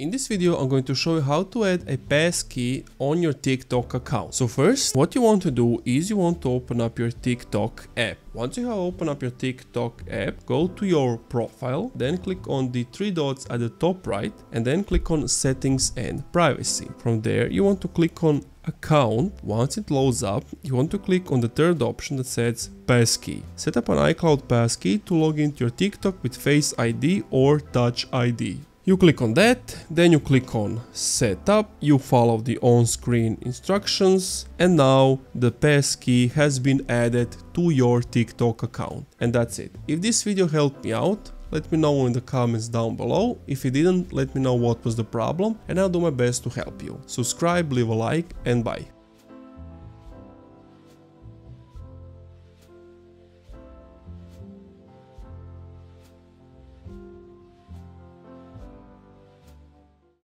In this video I'm going to show you how to add a passkey on your TikTok account. So first what you want to do is you want to open up your TikTok app. Once you have opened up your TikTok app, go to your profile, then click on the three dots at the top right and then click on settings and privacy. From there you want to click on account. Once it loads up, you want to click on the third option that says passkey. Set up an iCloud passkey to log into your TikTok with Face ID or Touch ID. You click on that, then you click on setup, you follow the on-screen instructions and now the passkey has been added to your TikTok account. And that's it. If this video helped me out, let me know in the comments down below. If you didn't, let me know what was the problem and I'll do my best to help you. Subscribe, leave a like and bye.